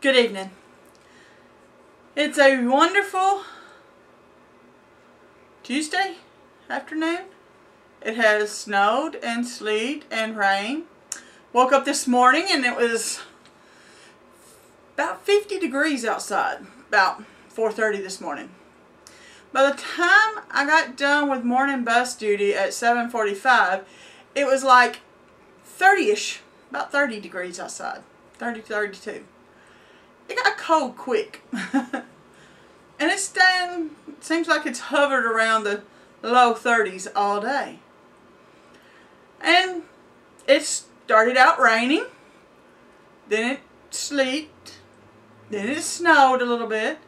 Good evening. It's a wonderful Tuesday afternoon. It has snowed and sleet and rain. Woke up this morning and it was about 50 degrees outside, about 4.30 this morning. By the time I got done with morning bus duty at 7.45, it was like 30-ish, about 30 degrees outside, 30, 32. It got cold quick. and it's staying, seems like it's hovered around the low 30s all day. And it started out raining, then it sleeted, then it snowed a little bit,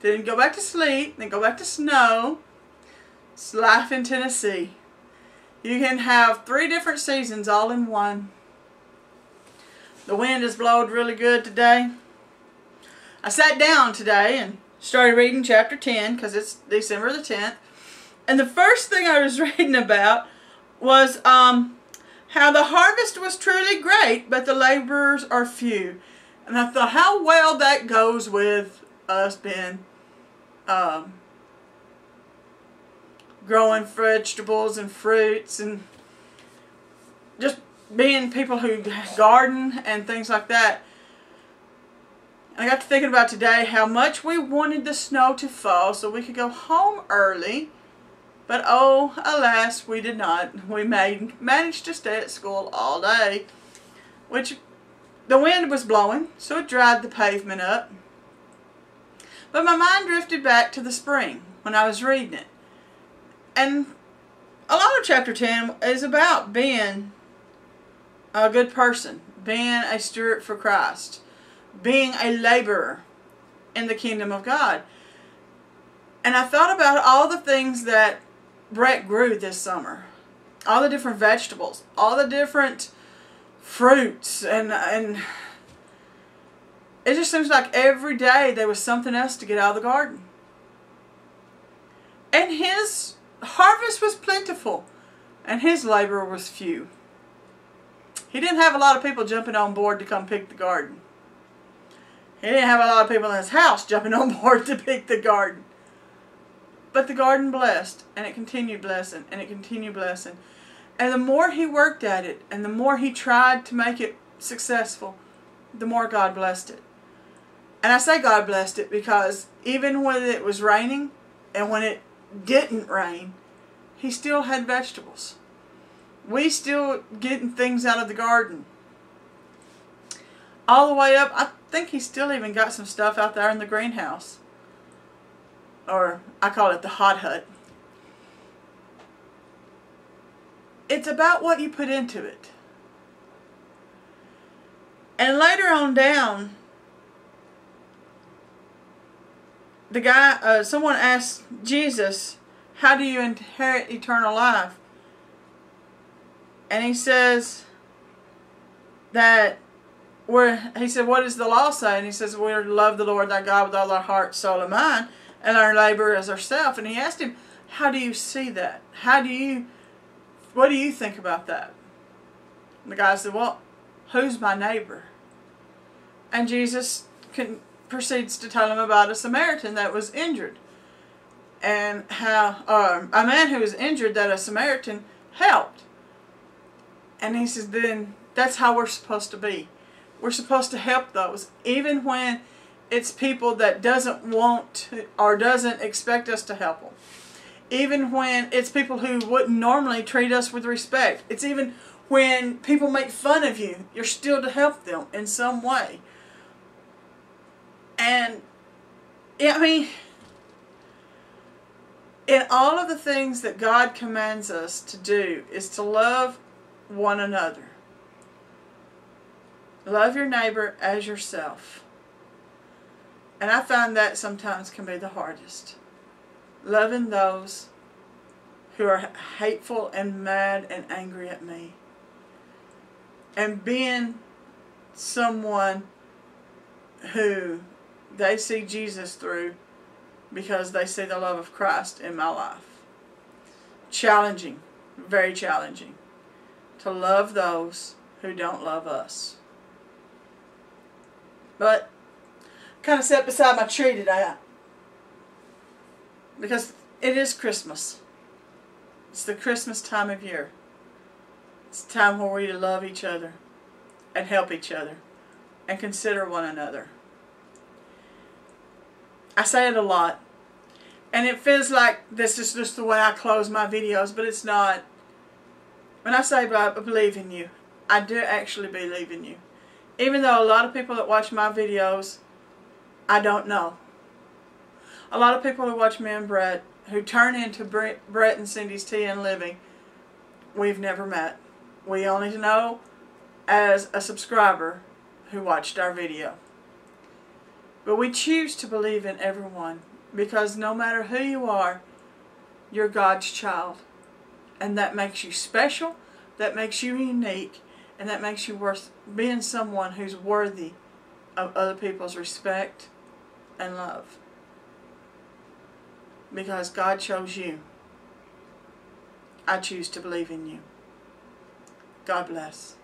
then go back to sleet, then go back to snow. It's life in Tennessee. You can have three different seasons all in one. The wind has blowed really good today. I sat down today and started reading chapter 10 because it's December the 10th. And the first thing I was reading about was um, how the harvest was truly great, but the laborers are few. And I thought how well that goes with us being um, growing vegetables and fruits and just being people who garden and things like that. I got to thinking about today how much we wanted the snow to fall so we could go home early. But oh, alas, we did not. We made, managed to stay at school all day, which the wind was blowing, so it dried the pavement up. But my mind drifted back to the spring when I was reading it. And a lot of chapter 10 is about being a good person, being a steward for Christ, being a laborer in the kingdom of God. And I thought about all the things that Brett grew this summer. All the different vegetables, all the different fruits and and it just seems like every day there was something else to get out of the garden. And his harvest was plentiful, and his labor was few. He didn't have a lot of people jumping on board to come pick the garden. He didn't have a lot of people in his house jumping on board to pick the garden. But the garden blessed, and it continued blessing, and it continued blessing. And the more he worked at it, and the more he tried to make it successful, the more God blessed it. And I say God blessed it because even when it was raining and when it didn't rain, he still had vegetables. We still getting things out of the garden. All the way up, I think he still even got some stuff out there in the greenhouse. Or I call it the hot hut. It's about what you put into it. And later on down, the guy, uh, someone asked Jesus, how do you inherit eternal life? And he says that where he said, what does the law say? And he says, we're to love the Lord thy God with all our heart, soul, and mind, and our labor as ourself. And he asked him, how do you see that? How do you, what do you think about that? And the guy said, well, who's my neighbor? And Jesus can proceeds to tell him about a Samaritan that was injured and how uh, a man who was injured that a Samaritan helped. And he says, then that's how we're supposed to be. We're supposed to help those, even when it's people that doesn't want to, or doesn't expect us to help them. Even when it's people who wouldn't normally treat us with respect. It's even when people make fun of you, you're still to help them in some way. And, I mean, in all of the things that God commands us to do is to love one another. Love your neighbor as yourself. And I find that sometimes can be the hardest. Loving those who are hateful and mad and angry at me. And being someone who they see Jesus through because they see the love of Christ in my life. Challenging, very challenging, to love those who don't love us. But kind of sat beside my tree today. Because it is Christmas. It's the Christmas time of year. It's a time where we love each other and help each other and consider one another. I say it a lot. And it feels like this is just the way I close my videos, but it's not. When I say I believe in you, I do actually believe in you. Even though a lot of people that watch my videos, I don't know. A lot of people who watch me and Brett, who turn into Brett and Cindy's TN Living, we've never met. We only know as a subscriber who watched our video. But we choose to believe in everyone because no matter who you are, you're God's child. And that makes you special, that makes you unique, and that makes you worth being someone who's worthy of other people's respect and love. Because God chose you. I choose to believe in you. God bless.